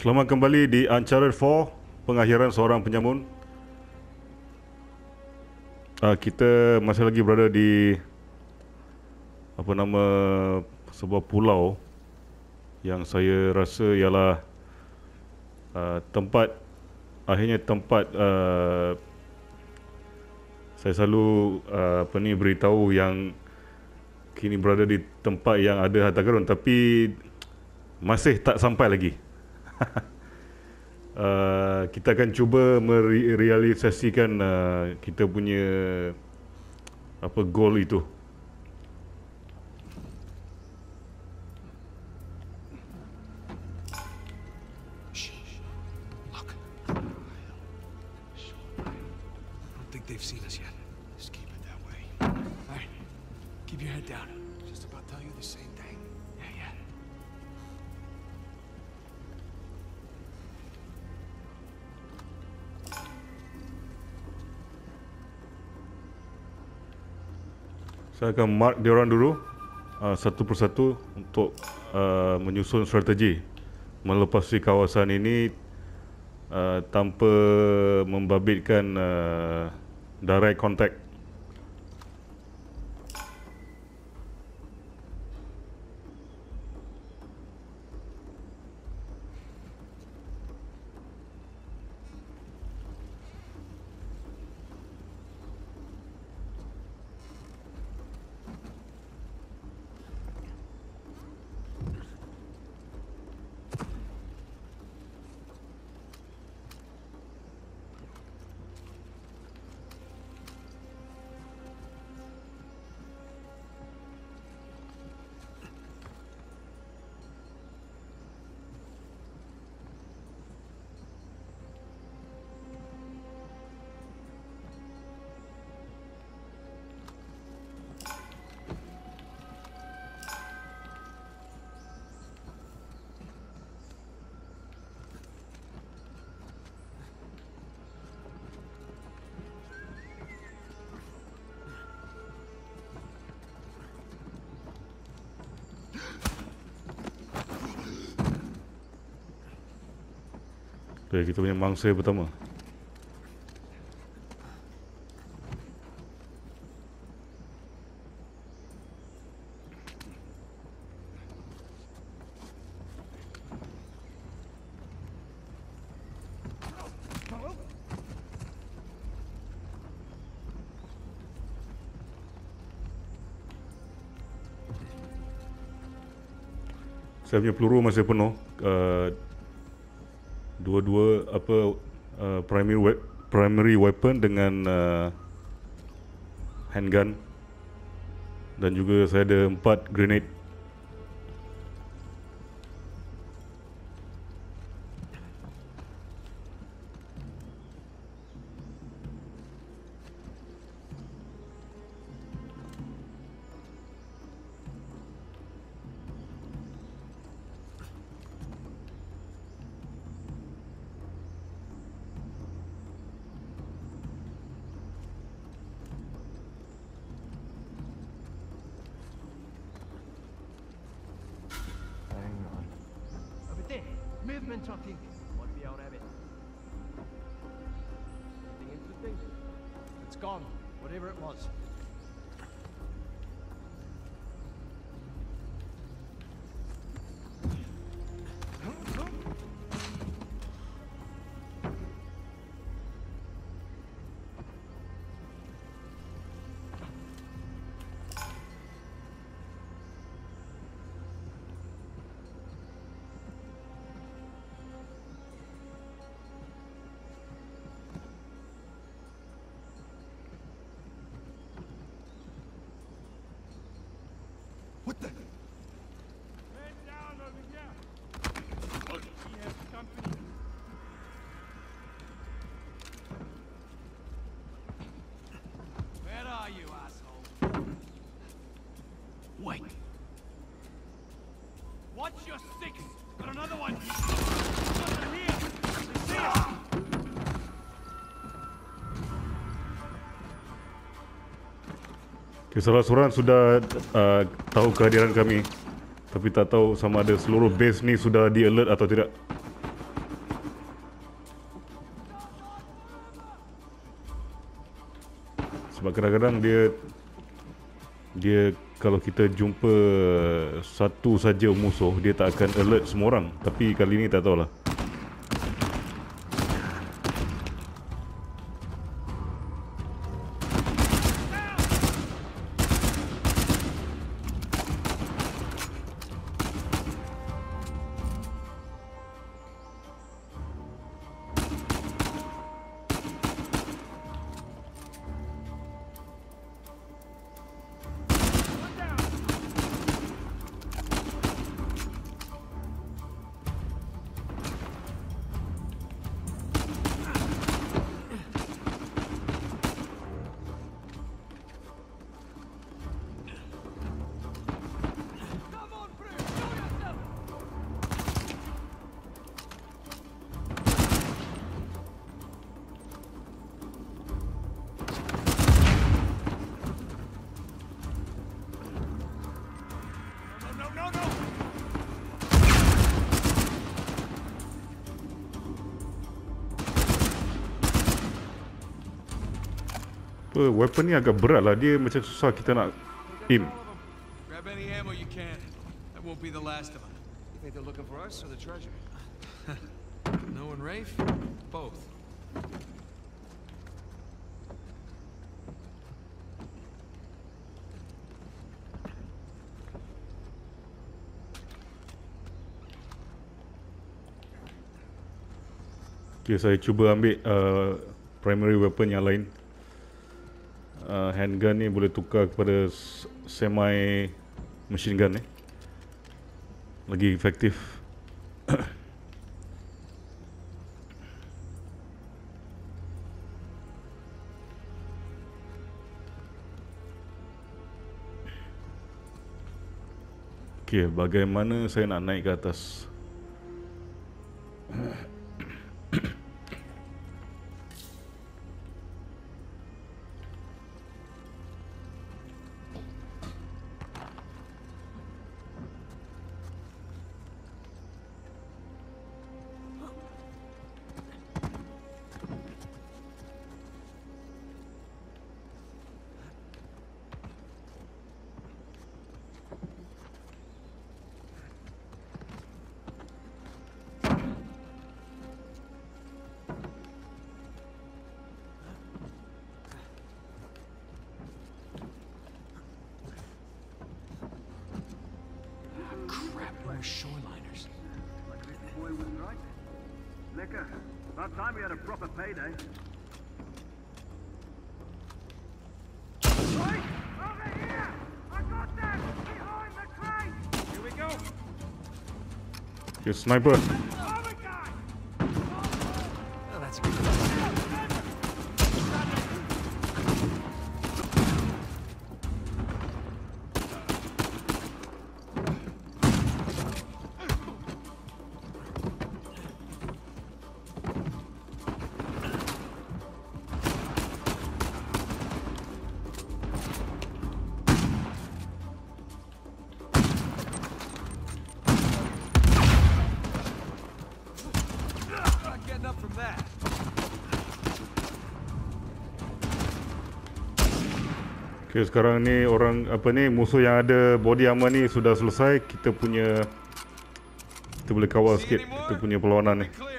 Selamat kembali di Uncharted 4 Pengakhiran seorang penyamun uh, Kita masih lagi berada di Apa nama Sebuah pulau Yang saya rasa ialah uh, Tempat Akhirnya tempat uh, Saya selalu uh, Apa ni beritahu yang Kini berada di tempat yang ada harta karun Tapi Masih tak sampai lagi uh, kita akan cuba merealisasikan uh, kita punya apa goal itu. Keep your head down. Just about tell you the same thing. Saya akan mark dia orang dulu uh, satu persatu untuk uh, menyusun strategi melepasi kawasan ini uh, tanpa membabitkan uh, direct contact. Okay, kita punya mangsa pertama. Saya punya peluru masih penuh. Uh, dua-dua apa uh, primary we- primary weapon dengan uh, handgun. Dan juga saya ada empat grenade pavement chopping. What be our rabbit? Something interesting? It's gone, whatever it was. Okay, salah seorang sudah uh, tahu kehadiran kami. Tapi tak tahu sama ada seluruh base ni sudah di alert atau tidak. Sebab kadang-kadang dia dia kalau kita jumpa satu saja musuh dia tak akan alert semua orang. Tapi kali ni tak tahulah apa, weapon ni agak berat lah dia macam susah kita nak aim Grab any ammo you can. That won't be the last of them. You think they're looking for us or the treasure? No and Rafe? Both. Okay, saya cuba ambil uh, primary weapon yang lain. Uh, handgun ni boleh tukar kepada semi machine gun ni. Lagi efektif. Okay, bagaimana saya nak naik ke atas? Crap, more shoreliners. Like this boy was right. Liquor. About time we had a proper payday. Right! Over here! I got them! Behind the crate! Here we go! Okay, sniper. That. Okay, sekarang ni orang apa ni musuh yang ada body armor ni sudah selesai. Kita punya kita boleh kawal sikit kita punya perlawanan ni.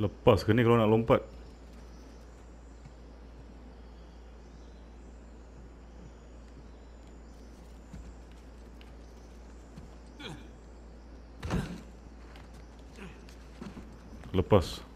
Lepas ke ni kalau nak lompat? Lepas.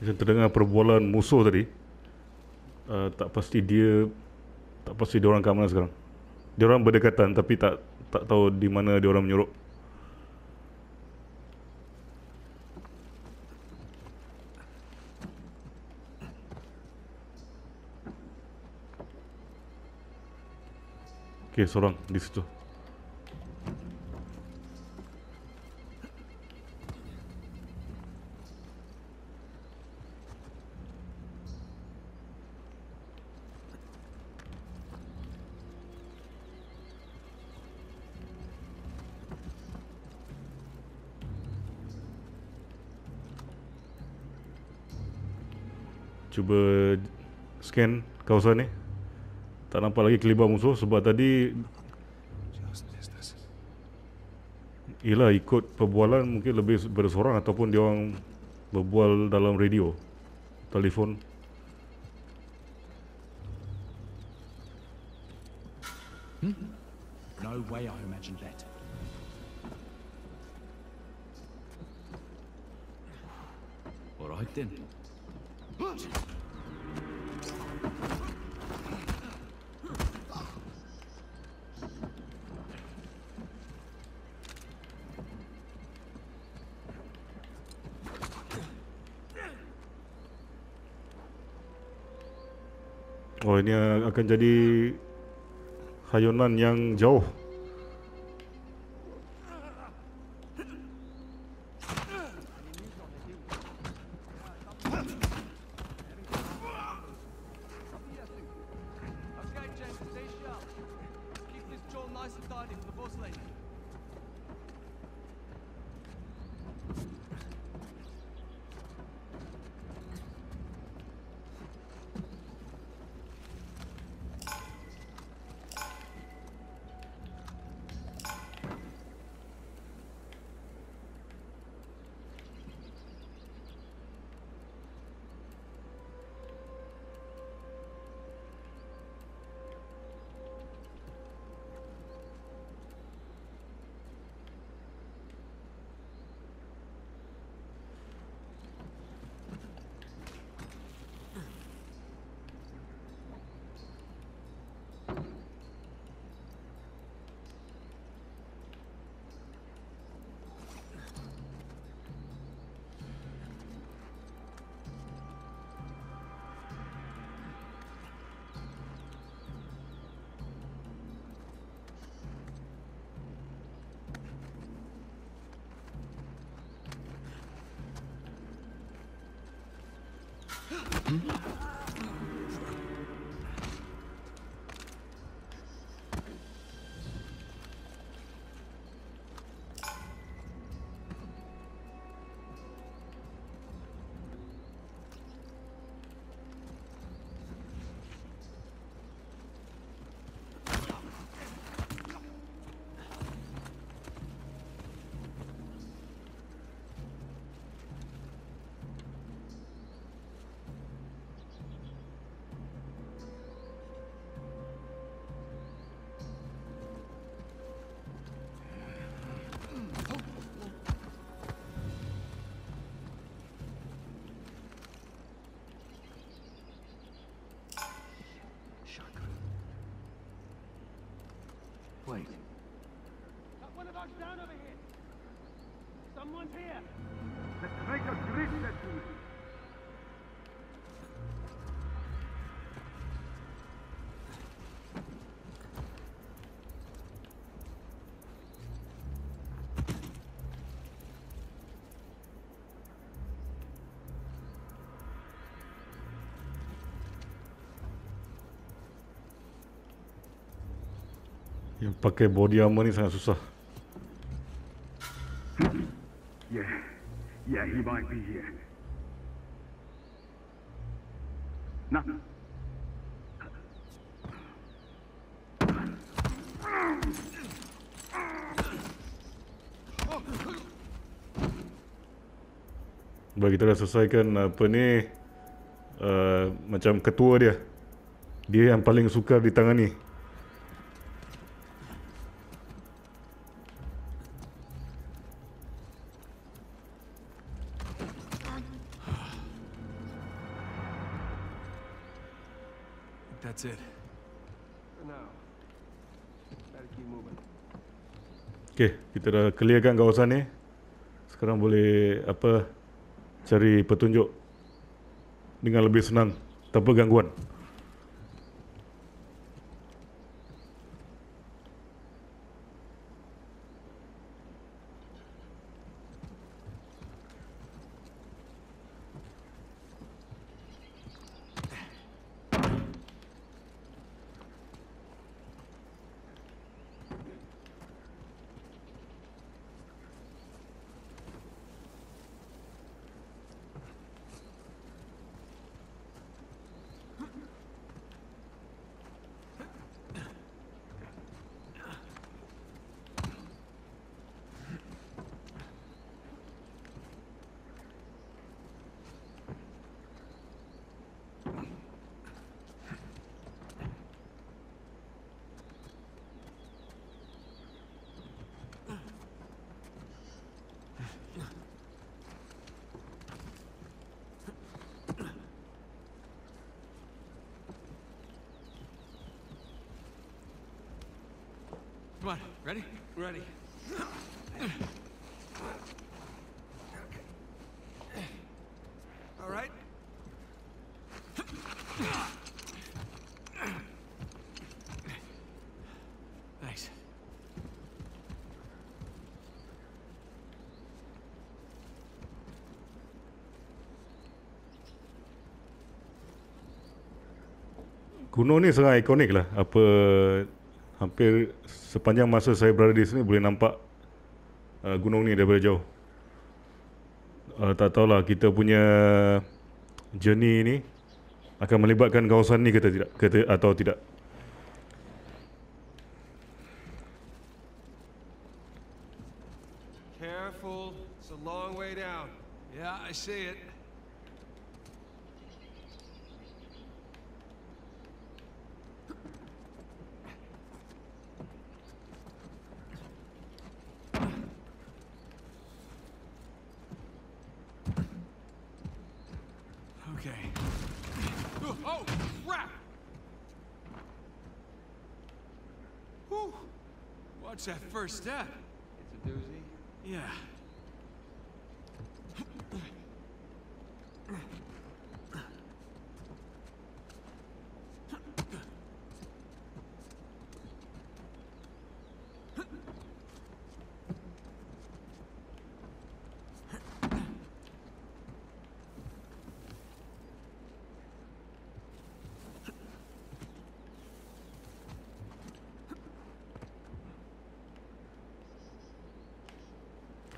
Macam terdengar perbualan musuh tadi. Uh, tak pasti dia tak pasti dia orang kat mana sekarang. Dia orang berdekatan tapi tak tak tahu di mana dia orang menyuruh. Okey, seorang di situ. Cuba scan kawasan ni. Tak nampak lagi kelibar musuh sebab tadi. Yelah ikut perbualan mungkin lebih berseorang ataupun dia orang berbual dalam radio, telefon. No way I imagined that. All right then. Oh ini akan jadi hayunan yang jauh. Hmm? Wait. Got one of us down over here. Someone's here. Let's make a grid, gentlemen. Yang pakai body armor ni sangat susah. Yeah. Yeah, he might be here. Nothing. Bagi kita dah selesaikan apa ni uh, macam ketua dia. Dia yang paling sukar ditangani. Okey, kita dah clearkan kawasan ni. Sekarang boleh apa cari petunjuk dengan lebih senang tanpa gangguan. Come on, ready? Ready. All right. Thanks. Gunung ni sangat ikonik lah. Apa hampir sepanjang masa saya berada di sini boleh nampak uh, gunung ni daripada jauh. Uh, tak tahulah kita punya journey ni akan melibatkan kawasan ni ke tidak ke, atau tidak. Careful. It's a long way down. Yeah, I see it. Okay. Oh, oh, crap! Whew. Watch that first step. It's a doozy. Yeah.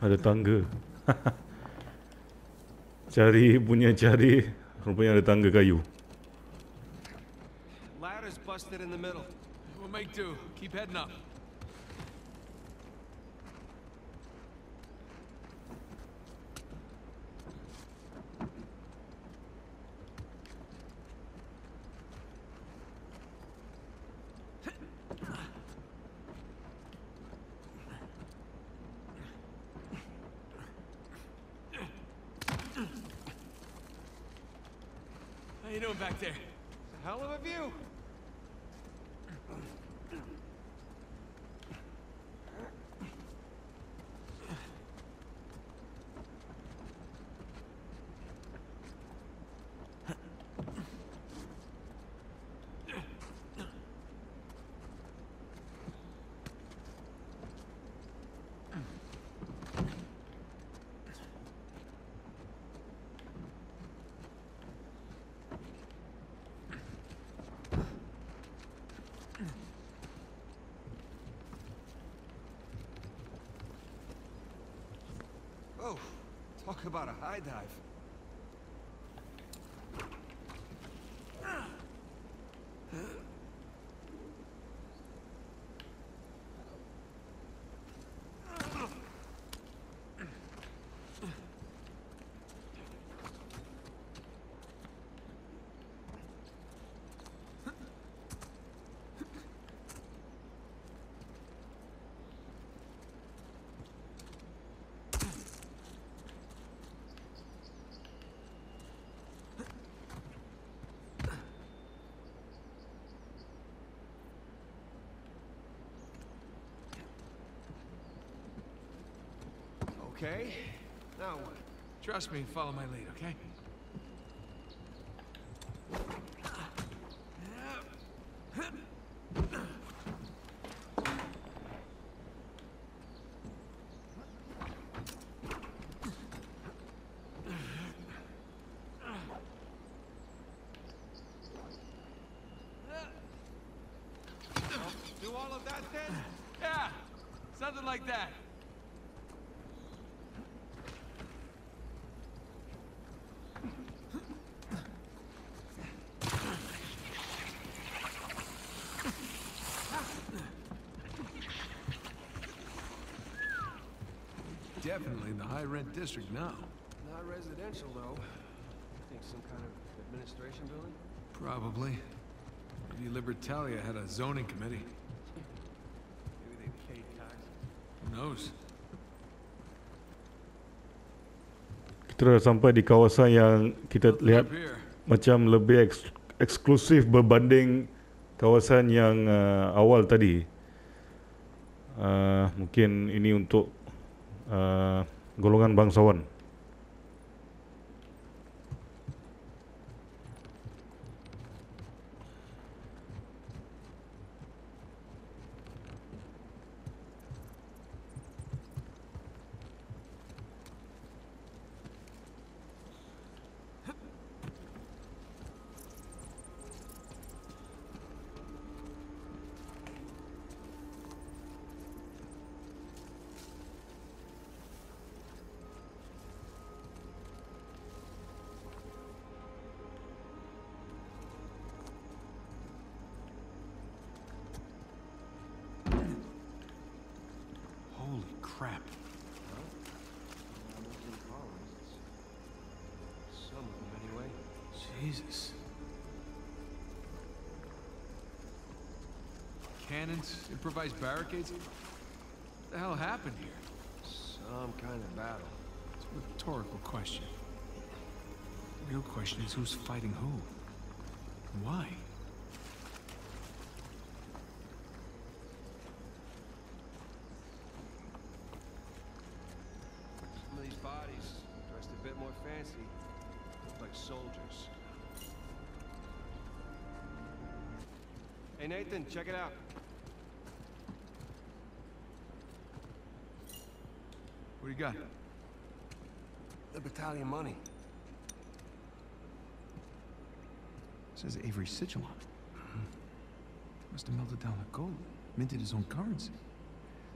Ada tangga. cari punya cari rupanya ada tangga kayu. Ladder's busted in the middle. We'll make do. Keep heading up. Doing back there? It's a hell of a view. Talk about a high dive. Okay. Now what? Trust me and follow my lead, okay? Do all of that then? Yeah, something like that. The high rent district now. Not residential though. Think some kind of administration building? Probably. Maybe Libertalia had a zoning committee. Maybe they paid taxes. Who knows? Kita dah sampai di kawasan yang kita lihat macam lebih eks, eksklusif berbanding kawasan yang uh, awal tadi. Uh, mungkin ini untuk uh, golongan bangsawan. Cannons, improvised barricades? What the hell happened here? Some kind of battle. It's a rhetorical question. The real question is who's fighting who? And why? Some of these bodies, dressed a bit more fancy, look like soldiers. Hey Nathan, check it out. What do you got? The battalion money. says Avery Sigilon. Must have melted down the gold, minted his own currency.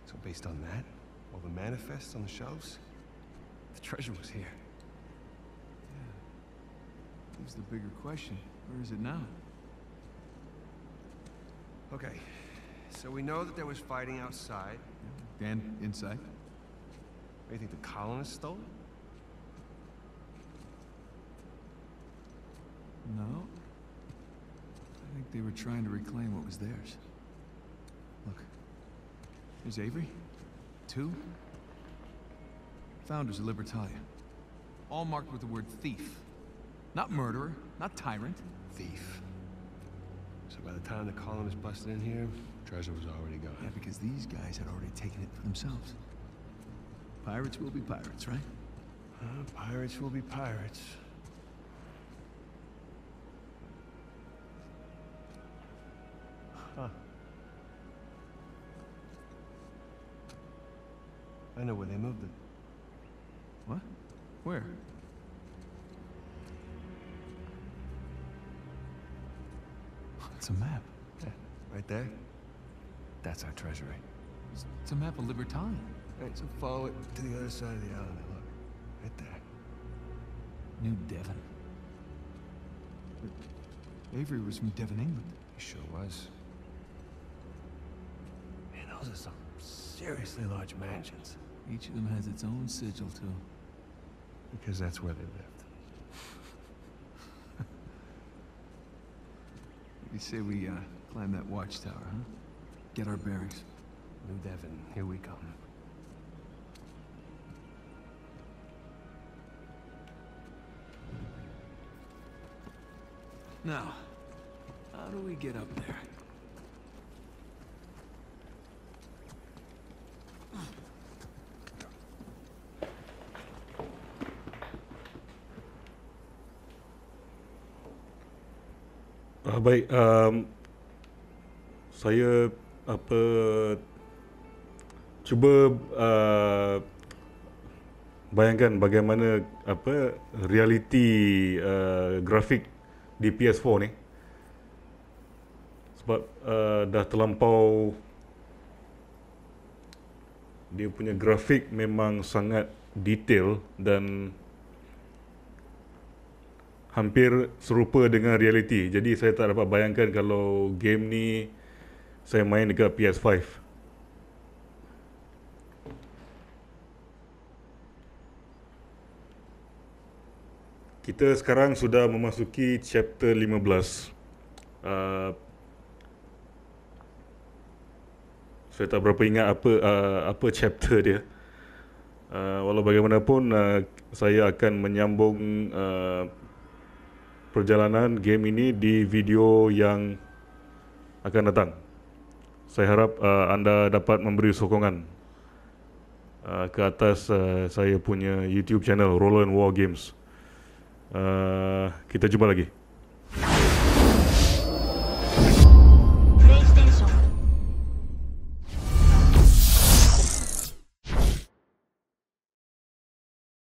So based on that, all the manifests on the shelves, the treasure was here. Yeah. Leaves the bigger question. Where is it now? Okay, so we know that there was fighting outside. Dan, inside? You think the colonists stole it? No. I think they were trying to reclaim what was theirs. Look. There's Avery. Two. Founders of Libertalia. All marked with the word thief. Not murderer, not tyrant. Thief. So by the time the colonists busted in here, treasure was already gone. Yeah, because these guys had already taken it for themselves. Pirates will be pirates, right? Uh, pirates will be pirates. Huh. I know where they moved it. What? Where? It's a map. Yeah, right there. That's our treasury. It's, it's a map of Libertalia. Right, so follow it to the other side of the island. Look, Right there. New Devon. Avery was from Devon, England. He sure was. Man, those are some seriously large mansions. Each of them has its own sigil, too. Because that's where they lived. We say we, uh, climb that watchtower, huh? Get our bearings. New Devon, here we come. Now, how do we get up there? Uh, baik, um, saya apa cuba uh, bayangkan bagaimana apa realiti uh, grafik di PS4 ni sebab uh, dah terlampau dia punya grafik memang sangat detail dan hampir serupa dengan realiti. Jadi saya tak dapat bayangkan kalau game ni saya main dekat PS5. Kita sekarang sudah memasuki chapter 15. Uh, saya tak berapa ingat apa uh, apa chapter dia. Uh, walau bagaimanapun uh, saya akan menyambung uh, perjalanan game ini di video yang akan datang. Saya harap uh, anda dapat memberi sokongan uh, ke atas uh, saya punya YouTube channel Roller and War Games. Uh, kita jumpa lagi.